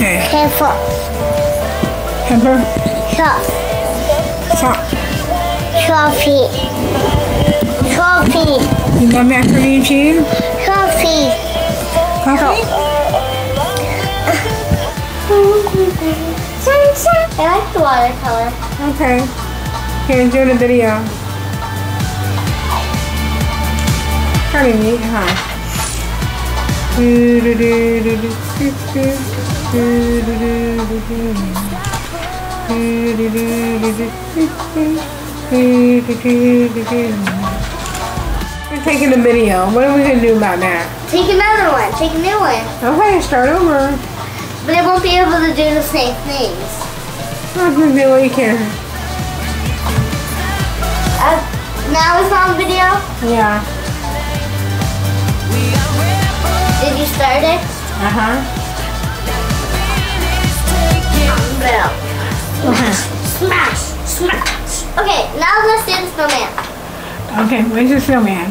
Okay. Careful. Pepper. Chop. Salt. Trophy. Trophy. You want macaroni and cheese? Trophy. Coffee? I like the watercolor. Okay. Here, enjoy the video. Of neat, huh? We're taking a video. What are we gonna do about that? Take another one. Take a new one. Okay, start over. But it won't be able to do the same things. I'm gonna do what you can. Uh, now it's on video. Yeah. Did you start? Uh huh. No. Smash! Smash! Okay, now let's do the snowman. Okay, where's the snowman?